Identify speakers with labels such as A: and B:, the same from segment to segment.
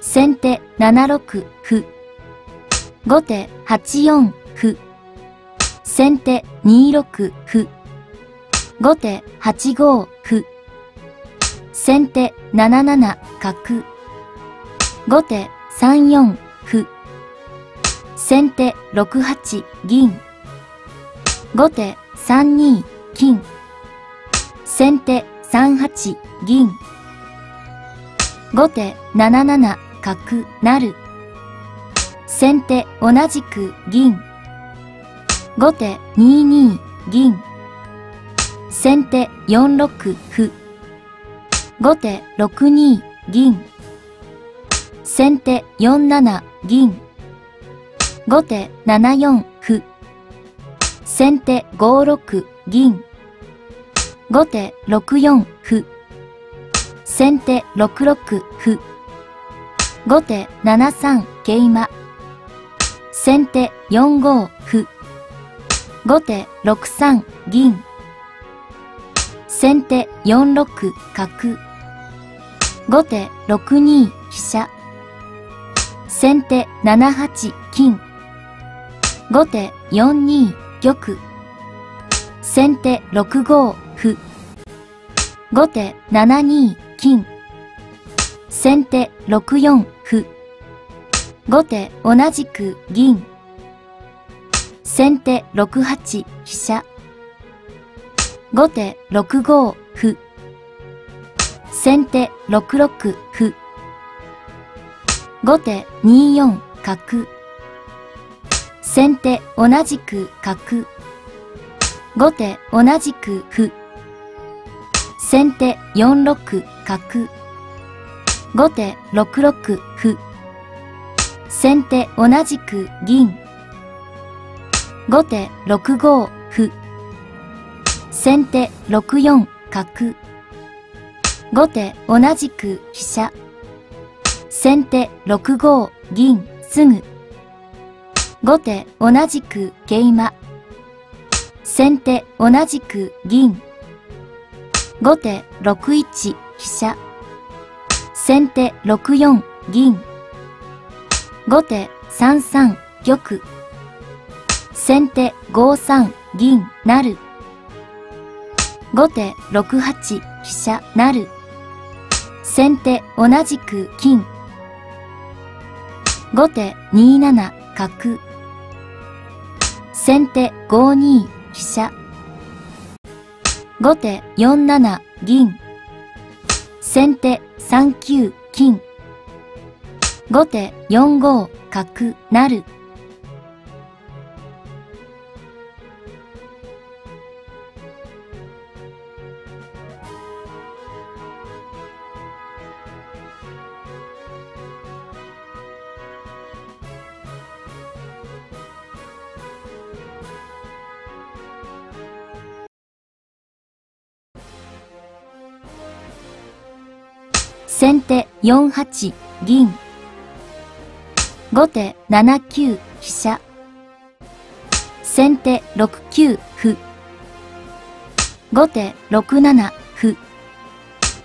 A: 先手7六歩。後手8四歩。先手2六歩。後手8五歩。先手7七角。後手3四歩。先手6八銀。後手3二金。先手3八銀。後手7七角成。先手同じく銀。後手2二銀。先手4六歩。後手6二銀。先手4七銀。後手7四歩。先手5六銀。後手6四歩。先手6六歩。後手7三桂馬。先手4五歩。後手6三銀。先手4六角。後手6二飛車。先手7八金。後手4二玉。先手6五歩。後手7二金。先手6四歩。後手同じく銀。先手6八飛車。後手6五歩。先手6六歩。後手2四角。先手同じく角。後手同じく歩。先手4六角。後手6六歩。先手同じく銀。後手6五歩。先手6四角。後手同じく飛車。先手6五銀すぐ。後手同じく桂馬。先手同じく銀。後手6一飛車。先手6四銀。後手3三玉。先手5三銀成。後手6八飛車成。先手同じく金。後手2七角。先手5二飛車。後手4七銀。先手3九金。後手4五角成。先手4八銀。後手7九飛車。先手6九歩。後手6七歩。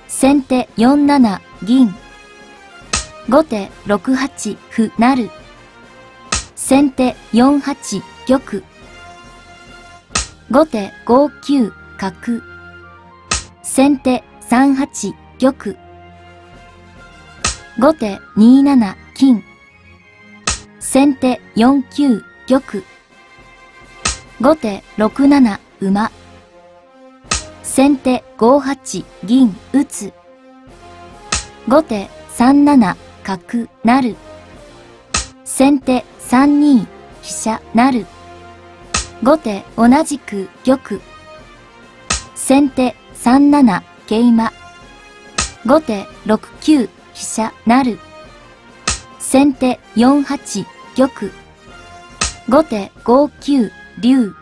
A: 先手4七銀。後手6八歩成。先手4八玉。後手5九角。先手3八玉。後手2七金。先手4九玉。後手6七馬。先手5八銀打つ。後手3七角成。先手3二飛車成。後手同じく玉。先手3七桂馬。後手6九飛車なる。先手4八玉。後手5九竜。